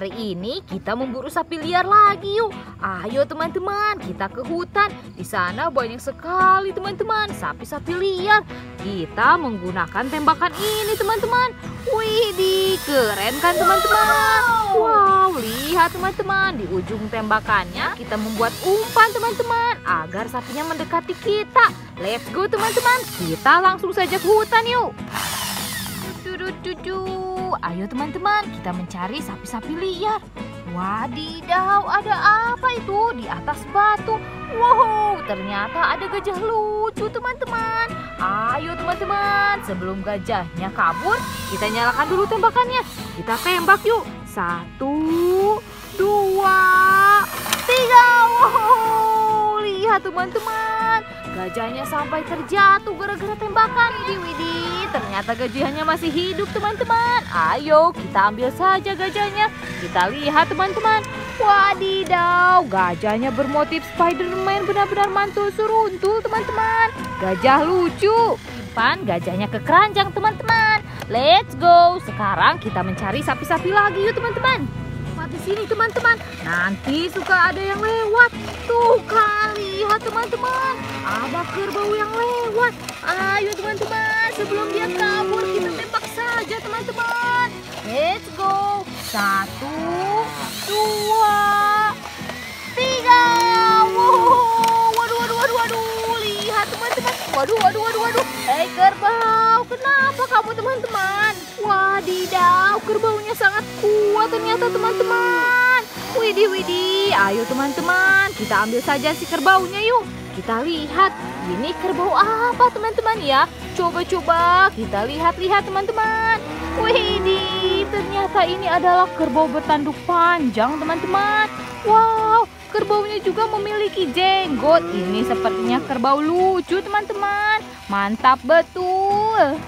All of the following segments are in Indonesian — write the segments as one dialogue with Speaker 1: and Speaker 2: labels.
Speaker 1: Kali ini kita memburu sapi liar lagi yuk. Ayo teman-teman, kita ke hutan. Di sana banyak sekali teman-teman sapi-sapi liar. Kita menggunakan tembakan ini teman-teman. Wih, di keren kan teman-teman? Wow, lihat teman-teman di ujung tembakannya kita membuat umpan teman-teman agar sapinya mendekati kita. Let's go teman-teman, kita langsung saja ke hutan yuk. Cucu, ayo teman-teman kita mencari sapi-sapi liar. Wadidaw, ada apa itu di atas batu? Wow, ternyata ada gajah lucu teman-teman. Ayo teman-teman, sebelum gajahnya kabur, kita nyalakan dulu tembakannya. Kita tembak yuk. Satu, dua, tiga. Wow, lihat teman-teman. Gajahnya sampai terjatuh gara-gara tembakan. Widih, widih. Ternyata gajahnya masih hidup teman-teman. Ayo kita ambil saja gajahnya. Kita lihat teman-teman. Wadidaw, gajahnya bermotif Spiderman benar-benar mantul seruntul teman-teman. Gajah lucu. Simpan gajahnya ke keranjang teman-teman. Let's go. Sekarang kita mencari sapi-sapi lagi yuk teman-teman. Di sini teman-teman. Nanti suka ada yang lewat. Tuh kan, lihat teman-teman. Ada kerbau yang lewat. Ayo teman-teman, sebelum dia kabur kita tembak saja teman-teman. Let's go. Satu, dua, tiga. Wow, waduh, waduh, waduh, waduh. Lihat teman-teman. Waduh, waduh, waduh, waduh. Hei kerbau, kenapa kamu teman-teman? Wadidaw, kerbaunya sangat kuat ternyata teman-teman. Widih, widih. Ayo teman-teman, kita ambil saja si kerbaunya yuk. Kita lihat, ini kerbau apa teman-teman ya? Coba-coba kita lihat-lihat teman-teman. Widih, ternyata ini adalah kerbau bertanduk panjang teman-teman. Wow, kerbaunya juga memiliki jenggot. Ini sepertinya kerbau lucu teman-teman. Mantap betul.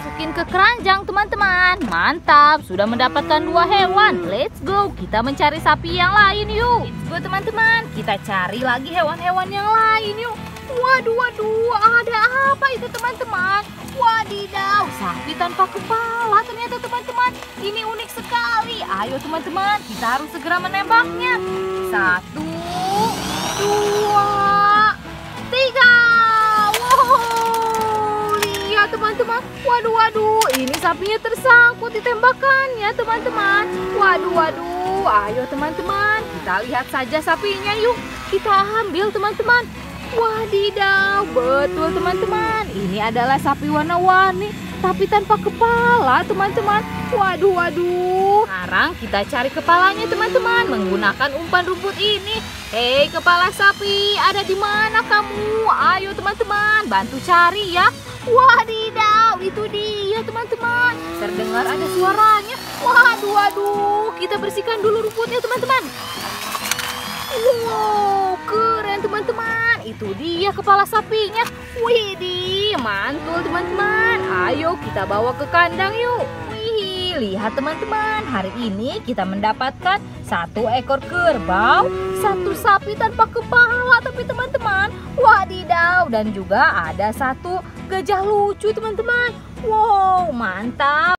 Speaker 1: Masukin ke keranjang teman-teman. Mantap, sudah mendapatkan dua hewan. Let's go, kita mencari sapi yang lain yuk. Let's go teman-teman, kita cari lagi hewan-hewan yang lain yuk. Waduh, waduh, ada apa itu teman-teman? Wadidaw, sapi tanpa kepala ternyata teman-teman. Ini unik sekali. Ayo teman-teman, kita harus segera menembaknya. Satu, dua, tiga. Wow, lihat teman-teman. Waduh, waduh, ini sapinya tersangkut di tembakannya teman-teman. Waduh, waduh, ayo teman-teman, kita lihat saja sapinya yuk. Kita ambil teman-teman. Wadidaw, betul teman-teman. Ini adalah sapi warna-warni, tapi tanpa kepala teman-teman. Waduh, waduh. Sekarang kita cari kepalanya teman-teman menggunakan umpan rumput ini. Hei kepala sapi, ada di mana kamu? Ayo teman-teman, bantu cari ya. Wadidaw, itu dia teman-teman. Terdengar ada suaranya. Waduh, waduh. Kita bersihkan dulu rumputnya teman-teman. Wow, keren teman-teman. Itu dia kepala sapinya. Widih, mantul teman-teman. Ayo kita bawa ke kandang yuk. Wih, lihat teman-teman. Hari ini kita mendapatkan satu ekor kerbau, satu sapi tanpa kepala. Tapi teman-teman, wadidaw. Dan juga ada satu gajah lucu teman-teman. Wow, mantap.